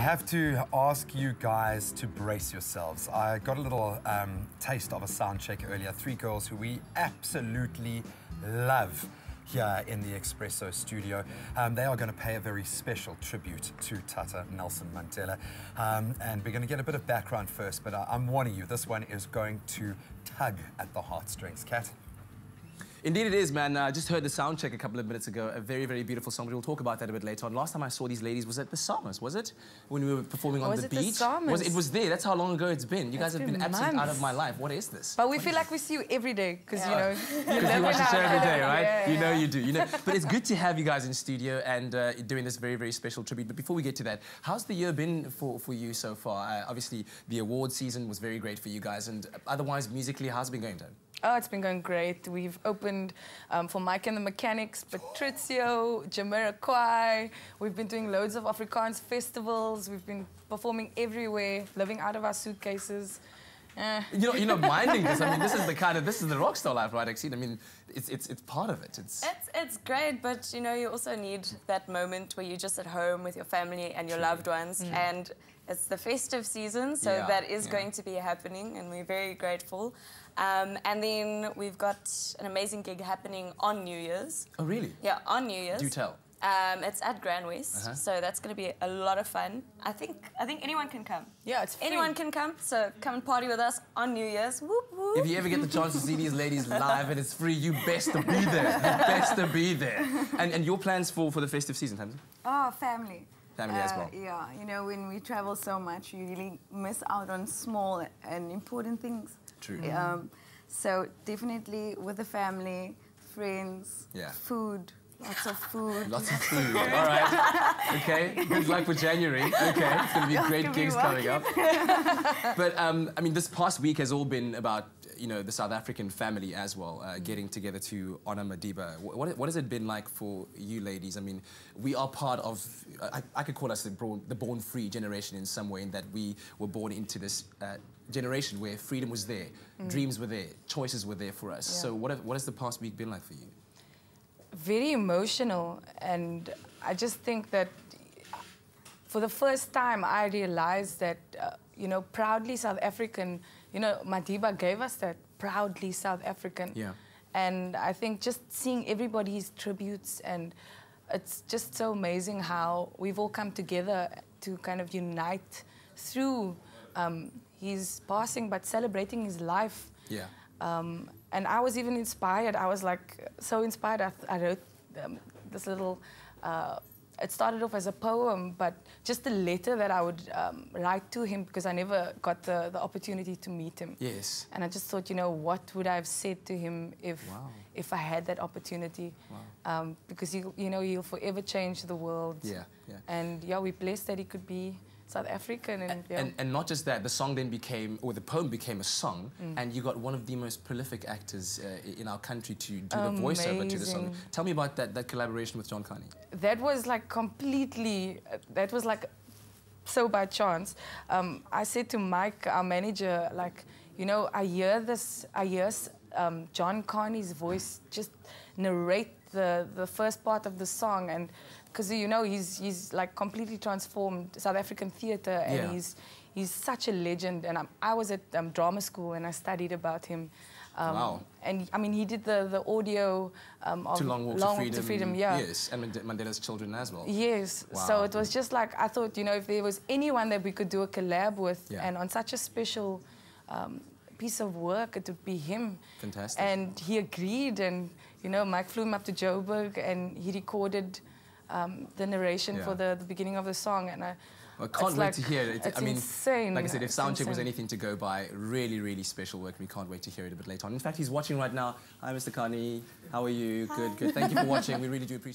have to ask you guys to brace yourselves. I got a little um, taste of a sound check earlier. Three girls who we absolutely love here in the Expresso studio. Um, they are going to pay a very special tribute to Tata Nelson Mandela. Um, and we're going to get a bit of background first, but I, I'm warning you, this one is going to tug at the heartstrings. Kat? Indeed it is, man. I uh, just heard the sound check a couple of minutes ago. A very, very beautiful song, we'll talk about that a bit later on. Last time I saw these ladies was at the Summers, was it? When we were performing on was the it beach? The was it was there. That's how long ago it's been. You it's guys have been, been absent out of my life. What is this? But we feel like we see you every day because Yeah. you know you Because you watch the show every day, right? Yeah, you know you do. You know, but it's good to have you guys in studio and uh, doing this very, very special tribute. But before we get to that, how's the year been for, for you so far? Uh, obviously, the award season was very great for you guys, and otherwise, musically, how's it been going, Dan? Oh, it's been going great. We've opened um, for Mike and the Mechanics, Patrizio, Jamiroquai. We've been doing loads of Afrikaans festivals. We've been performing everywhere, living out of our suitcases. Eh. You know, you're not minding this. I mean, this is the kind of this is the rock star life, right, Exene? I mean, it's it's it's part of it. It's It's, it's great, but you know, you also need that moment where you're just at home with your family and your True. loved ones. And it's the festive season, so Yeah, that is yeah. going to be happening, and we're very grateful. Um, and then we've got an amazing gig happening on New Year's. oh really? Yeah, on New Year's. Do tell. Um, it's at Grand West, Uh-huh. so that's going to be a lot of fun. I think I think anyone can come. Yeah, it's free. Anyone can come, so come and party with us on New Year's. Whoop, whoop. If you ever get the chance to see these ladies live and it's free, you best to be there. You best to be there. And and your plans for for the festive season, Tamsin? Oh, family. Family as Uh, well. Yeah, you know, when we travel so much, you really miss out on small and important things. True. Um, so definitely with the family, friends, Yeah. food, lots of food. Lots of food. All right. Okay. Good luck for January. Okay. It's going to be great can be gigs coming up. but um, I mean, this past week has all been about you know the South African family as well, uh, getting together to honor Madiba. What, what has it been like for you ladies? I mean, we are part of. I, I could call us the born, the born free generation in some way, in that we were born into this. Uh, generation where freedom was there, dreams were there, choices were there for us. Yeah. So what, have, what has the past week been like for you? Very emotional and i just think that for the first time i realized that uh, you know proudly south african you know madiba gave us that proudly south african Yeah. and i think just seeing everybody's tributes and it's just so amazing how we've all come together to kind of unite through um, his passing but celebrating his life Yeah. um, and I was even inspired. I was like so inspired. I, I wrote um, this little. Uh, it started off as a poem, but just a letter that I would um, write to him because I never got the, the opportunity to meet him. Yes. And I just thought, you know, what would I have said to him if Wow. if I had that opportunity? Wow. Um, because you you know he'll forever change the world. Yeah, yeah. And yeah, we're blessed that he could be South African and yeah. And, and not just that, the song then became, or the poem became a song, and you got one of the most prolific actors uh, in our country to do the voiceover to the song. Tell me about that, that collaboration with John Kani. that was like completely uh, that was like so by chance um, i said to mike our manager like you know i hear this i hear um, john kani's voice just narrate the, the first part of the song and because you know he's he's like completely transformed south african theater and Yeah. he's he's such a legend and um, i was at um, drama school and i studied about him um, Wow. and I mean, he did the, the audio um, of To Long Walk, Long to, Freedom, Freedom, yeah. Yes, and Mandela's Children as well. Yes. Wow. So it was just like I thought, you know, if there was anyone that we could do a collab with, Yeah. and on such a special um, piece of work, it would be him. Fantastic. And he agreed, and you know, Mike flew him up to Joburg, and he recorded um, the narration Yeah. for the, the beginning of the song, and I. I can't wait like- to hear it. It's I mean, insane. like I said, if It's Soundcheck was anything to go by, really, really special work. We can't wait to hear it a bit later on. In fact, he's watching right now. Hi, Mr. Kani. How are you? Good, good. Thank you for watching. We really do appreciate